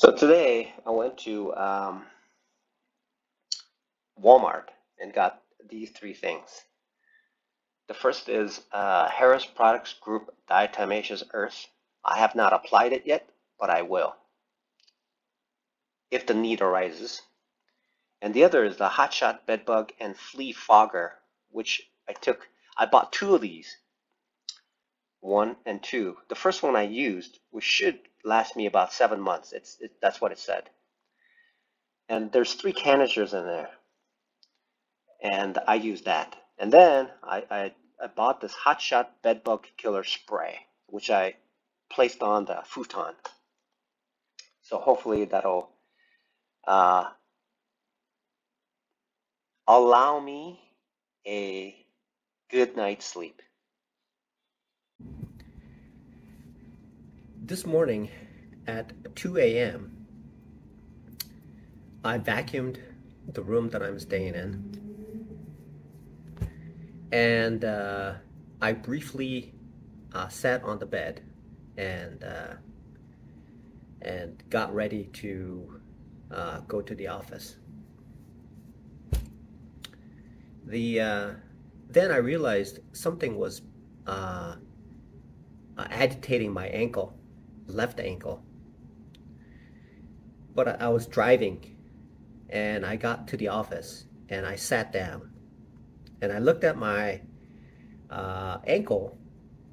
So today I went to um, Walmart and got these three things. The first is uh, Harris Products Group Diatomaceous Earth. I have not applied it yet, but I will if the need arises. And the other is the Hotshot Bedbug and Flea Fogger, which I took. I bought two of these, one and two. The first one I used, which should last me about seven months. It's it, that's what it said. And there's three canisters in there, and I used that. And then I, I, I bought this Hot Shot Bedbug Killer Spray, which I placed on the futon. So hopefully that'll uh, allow me a good night's sleep. This morning at 2 a.m., I vacuumed the room that I'm staying in. And uh, I briefly uh, sat on the bed and uh, and got ready to uh, go to the office. The uh, then I realized something was uh, agitating my ankle left ankle. But I, was driving and I got to the office and I sat down and I looked at my uh, ankle,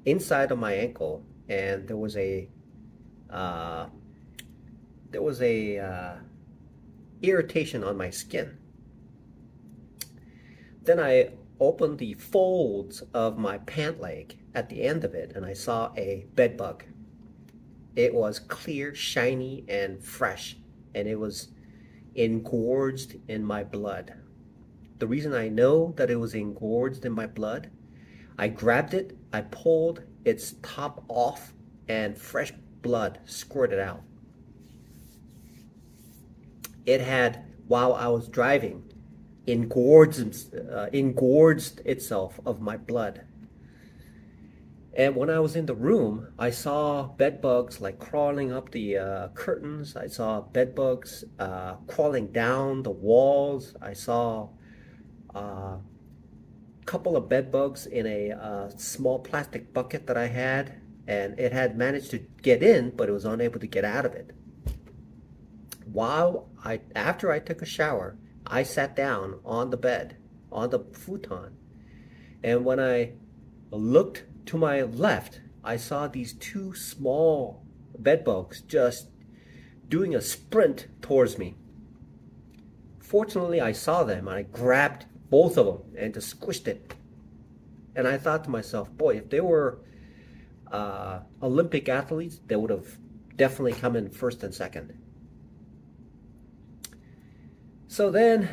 inside of my ankle, and there was a uh, there was a uh, irritation on my skin. Then I opened the folds of my pant leg at the end of it, and I saw a bed bug it was clear, shiny, and fresh, and it was engorged in my blood. The reason I know that it was engorged in my blood, I grabbed it, I pulled its top off, and fresh blood squirted out. It had, while I was driving, engorged, uh, engorged itself of my blood. And when I was in the room, I saw bed bugs like crawling up the uh, curtains. I saw bed bugs uh, crawling down the walls. I saw a uh, couple of bed bugs in a uh, small plastic bucket that I had, and it had managed to get in, but it was unable to get out of it. While I, after I took a shower, I sat down on the bed, on the futon, and when I looked to my left, I saw these two small bedbugs just doing a sprint towards me. Fortunately, I saw them and I grabbed both of them and just squished it. And I thought to myself, boy, if they were uh, Olympic athletes, they would have definitely come in first and second. So then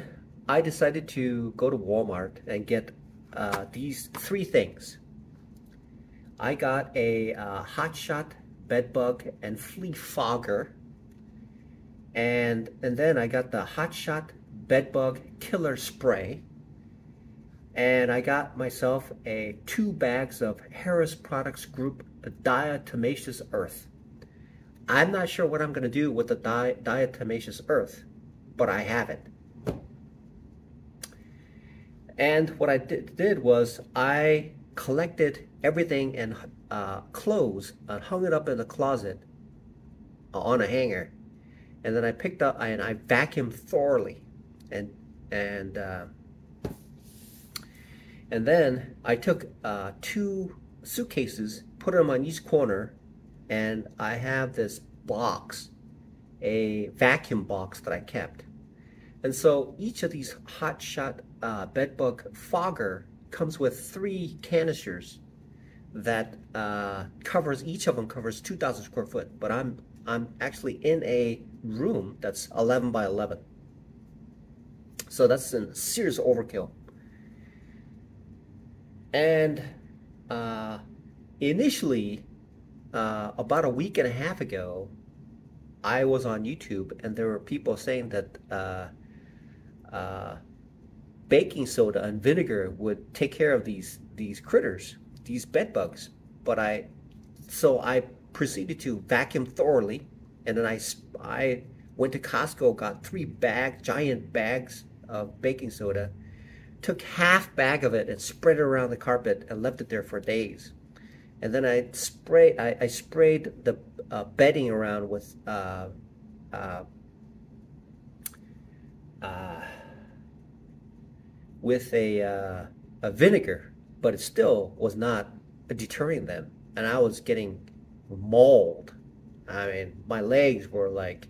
I decided to go to Walmart and get uh, these three things. I got a uh, hot shot bedbug and flea fogger and and then I got the hot shot bedbug killer spray and I got myself a two bags of Harris Products Group diatomaceous earth. I'm not sure what I'm going to do with the di diatomaceous earth, but I have it. And what I did, did was I collected everything and uh, clothes and hung it up in the closet uh, on a hanger. And then I picked up and I vacuumed thoroughly. And, and, uh, and then I took uh, two suitcases, put them on each corner, and I have this box, a vacuum box that I kept. And so each of these hot shot uh, bedbug fogger comes with three canisters that uh, covers each of them covers 2,000 square foot. But I'm I'm actually in a room that's 11 by 11. So that's a serious overkill. And uh, initially, uh, about a week and a half ago, I was on YouTube and there were people saying that uh, uh baking soda and vinegar would take care of these these critters, these bed bugs. But I, so I proceeded to vacuum thoroughly, and then I I went to Costco, got three bag giant bags of baking soda, took half bag of it and spread it around the carpet and left it there for days. And then I spray I, I sprayed the uh, bedding around with uh, uh with a, uh, a vinegar, but it still was not deterring them. And I was getting mauled. I mean, my legs were like,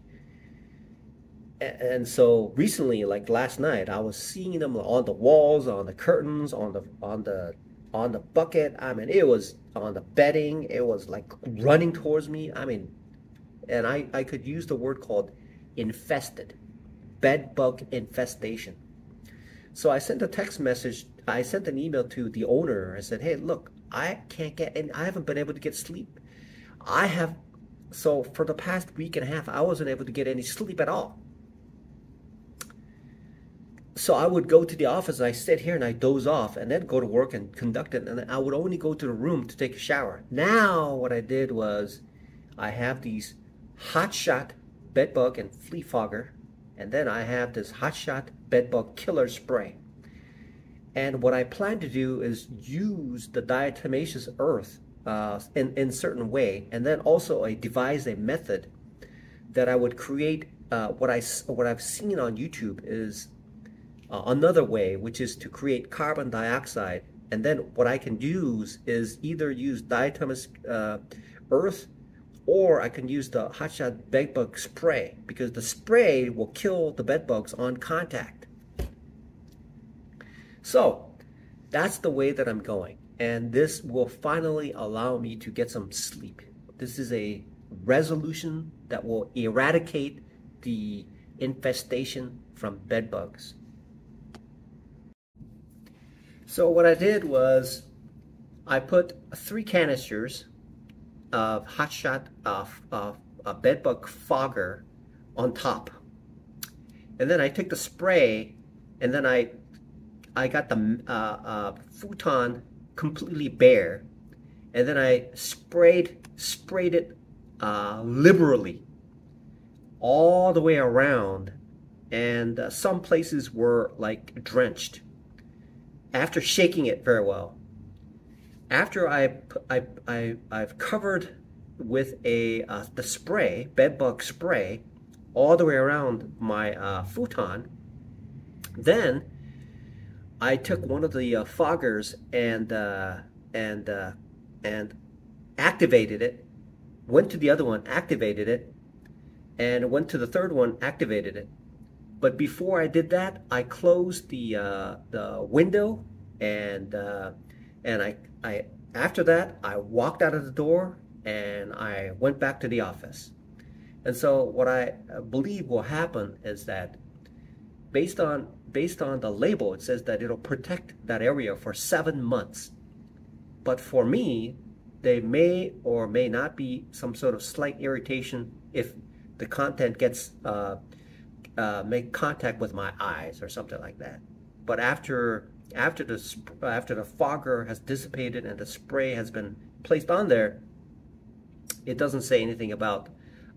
and so recently, like last night, I was seeing them on the walls, on the curtains, on the on the on the bucket. I mean, it was on the bedding. It was like running towards me. I mean, and I I could use the word called infested, bed bug infestation. So I sent a text message. I sent an email to the owner. I said, "Hey, look, I can't get, and I haven't been able to get sleep. I have, so for the past week and a half, I wasn't able to get any sleep at all. So I would go to the office, I sit here and I doze off, and then go to work and conduct it. And I would only go to the room to take a shower. Now, what I did was, I have these hot shot bedbug and flea fogger and then I have this Hotshot Bedbug Killer Spray. And what I plan to do is use the diatomaceous earth uh, in, in certain way, and then also I devise a method that I would create. Uh, what I what I've seen on YouTube is uh, another way, which is to create carbon dioxide, and then what I can use is either use diatomaceous uh, earth or I can use the Hotshot bedbug spray because the spray will kill the bedbugs on contact. So that's the way that I'm going. And this will finally allow me to get some sleep. This is a resolution that will eradicate the infestation from bedbugs. So what I did was I put three canisters of hotshot of, of a bedbug fogger on top. And then I took the spray and then I I got the uh, uh, futon completely bare. And then I sprayed sprayed it uh, liberally all the way around. And uh, some places were like drenched. After shaking it very well after I, I, I, I've covered with a uh, the spray, bedbug spray, all the way around my uh, futon, then I took one of the uh, foggers and uh, and uh, and activated it. Went to the other one, activated it, and went to the third one, activated it. But before I did that, I closed the uh, the window and and I I after that I walked out of the door and I went back to the office. And so what I believe will happen is that based on based on the label it says that it'll protect that area for 7 months. But for me, there may or may not be some sort of slight irritation if the content gets uh, uh, make contact with my eyes or something like that. But after after the after the fogger has dissipated and the spray has been placed on there, it doesn't say anything about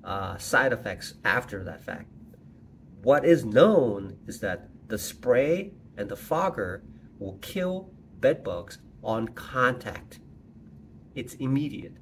uh, side effects after that fact. What is known is that the spray and the fogger will kill bed bugs on contact. It's immediate.